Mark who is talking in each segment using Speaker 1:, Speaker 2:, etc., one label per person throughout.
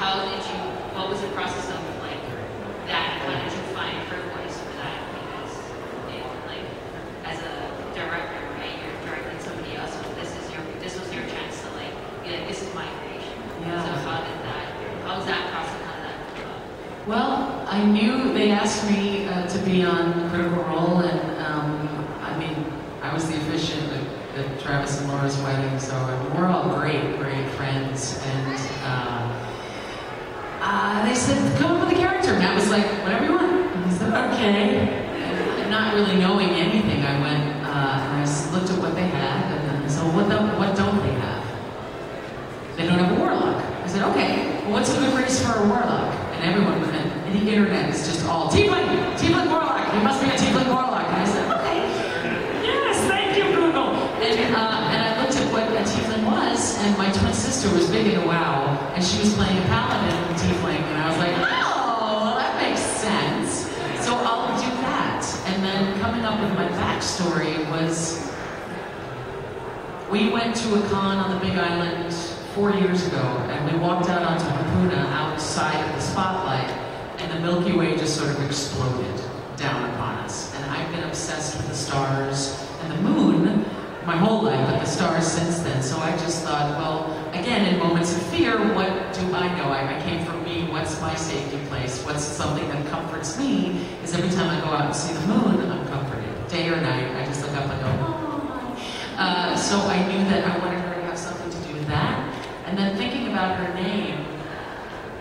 Speaker 1: how did you? What was the process of like that? How did you find her voice for that? Because it, like as a director, right? You're directing somebody else. but this is your. This was your chance to like. Be like, this is my creation.
Speaker 2: Yeah.
Speaker 1: So how did that? How was that process? How did that come up?
Speaker 2: Well, I knew they asked me uh, to be on Critical Role, and um, I mean, I was the officiant at, at Travis and Laura's wedding, so we're all great, great friends. And uh, uh, they said, come up with a character. And I was like, whatever you want. And I said, okay. And not really knowing anything, I went uh, and I looked at what they had, and then so what, the, what don't they have? They don't have a warlock. I said, okay, well, what's a good race for a warlock? And everyone went, and the internet is just all, Tiefling! Tiefling warlock! It must be a Tiefling warlock! And I said, okay, yes, thank you, Google! And, uh, and I looked at what a Tiefling was, and my twin sister was big in into WoW, and she was playing a paladin Tiefling, and I was like, oh, that makes sense. So I'll do that. And then coming up with my backstory was we went to a con on the Big Island four years ago, and we walked out onto Hakuna outside of the spotlight, and the Milky Way just sort of exploded down upon us. And I've been obsessed with the stars and the moon my whole life, but the stars since then. So I just thought, well, again, in moments of fear, what do I know? I, I came from me. What's my safety place? What's something that comforts me? Is every time I go out and see the moon, I'm comforted. Day or night, I just look up and go, oh. Uh, so I knew that I wanted her to have something to do with that. And then thinking about her name,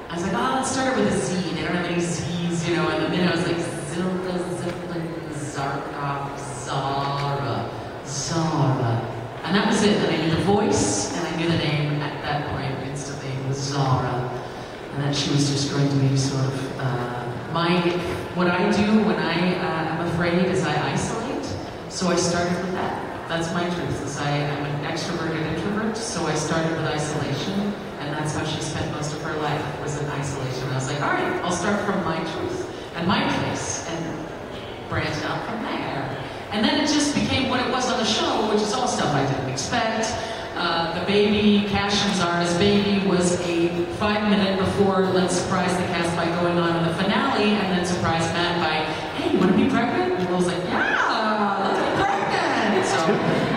Speaker 2: I was like, oh, let's start it with a Z. They don't have any Z's, you know. And then I was like, Zilka, Ziplin, Zarkov, Zara, Zara. And that was it. I knew the voice, and I knew the name that point instantly. Was Zara. And that she was just going to be sort of uh, my, what I do when I uh, am afraid is I isolate. So I started with that. That's my truth. Is I am an extroverted introvert, so I started with isolation, and that's how she spent most of her life was in isolation. I was like, all right, I'll start from my truth and my place, and branch out from there. And then it just became what it was on the show, which is all stuff I didn't expect. Uh, the baby, Kash and Zara's baby, was a five minute before Let's Surprise the Cast by going on in the finale, and then surprise Matt by, hey, you want to be pregnant? And I was like, yeah, let's be pregnant. So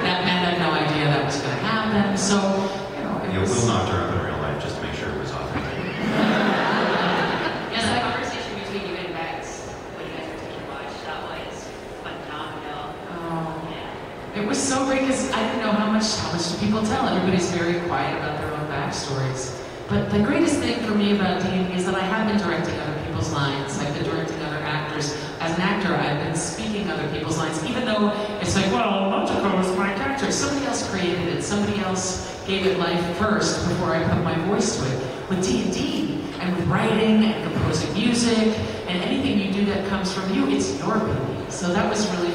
Speaker 2: that Matt had no idea that was going to happen. So, you know, it
Speaker 3: Yeah,
Speaker 2: was.
Speaker 3: Will knocked her up in real life just to make sure it was authentic.
Speaker 1: Yeah, the conversation between you and Max when you guys were taking watch, that was phenomenal.
Speaker 2: Oh.
Speaker 1: Yeah.
Speaker 2: It was so great because I didn't know how much how much do people tell. Everybody's very quiet about their own backstories. But the greatest thing for me about D&D is that I have been directing other people's lines. I've been directing other actors. As an actor, I've been speaking other people's lines, even though it's like, well, Motoko is my character. Somebody else created it. Somebody else gave it life first before I put my voice to it. With D&D and with writing and composing music and anything you do that comes from you, it's your baby. So that was really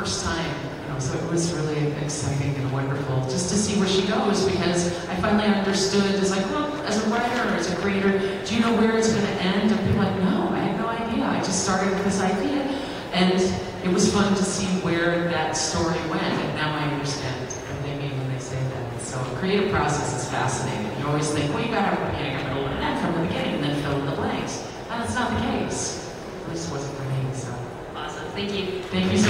Speaker 2: first time. You know, so it was really exciting and wonderful just to see where she goes because I finally understood as like, well, as a writer or as a creator, do you know where it's going to end? And people like, no, I had no idea. I just started with this idea. And it was fun to see where that story went. And now I understand what they mean when they say that. So the creative process is fascinating. You always think, well, you got to have a beginning, a middle, and an end from the beginning, and then fill in the blanks. And that's not the case. At least it wasn't for me, so.
Speaker 1: Awesome. Thank you.
Speaker 2: Thank you so much.